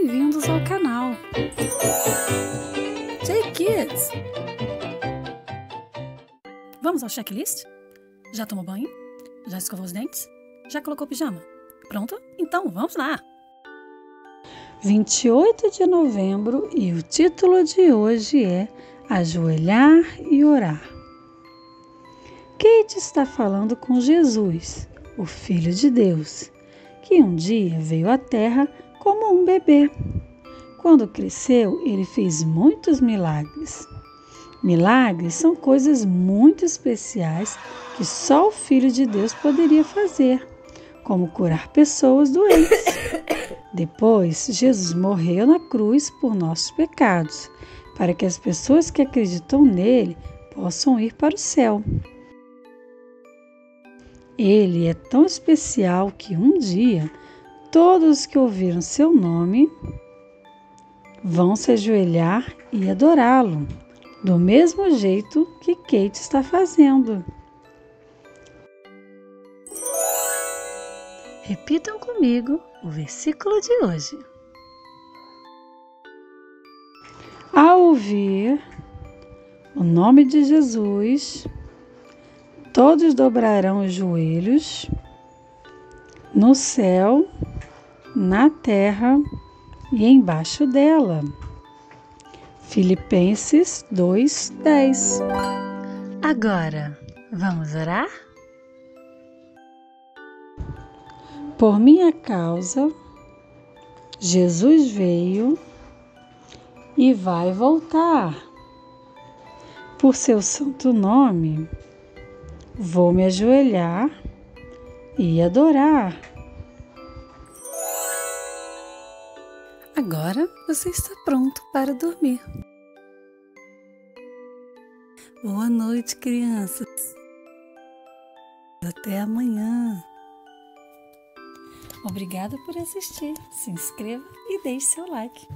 bem-vindos ao canal J Kids! Vamos ao checklist? Já tomou banho? Já escovou os dentes? Já colocou pijama? Pronto? Então vamos lá! 28 de novembro e o título de hoje é Ajoelhar e Orar. Kate está falando com Jesus, o Filho de Deus, que um dia veio à Terra como um bebê. Quando cresceu, ele fez muitos milagres. Milagres são coisas muito especiais que só o Filho de Deus poderia fazer, como curar pessoas doentes. Depois, Jesus morreu na cruz por nossos pecados, para que as pessoas que acreditam nele possam ir para o céu. Ele é tão especial que um dia todos que ouviram seu nome vão se ajoelhar e adorá-lo, do mesmo jeito que Kate está fazendo. Repitam comigo o versículo de hoje. Ao ouvir o nome de Jesus, todos dobrarão os joelhos no céu na terra e embaixo dela. Filipenses 2:10. Agora, vamos orar? Por minha causa, Jesus veio e vai voltar. Por seu santo nome, vou me ajoelhar e adorar. Agora você está pronto para dormir. Boa noite, crianças. Até amanhã. Obrigada por assistir. Se inscreva e deixe seu like.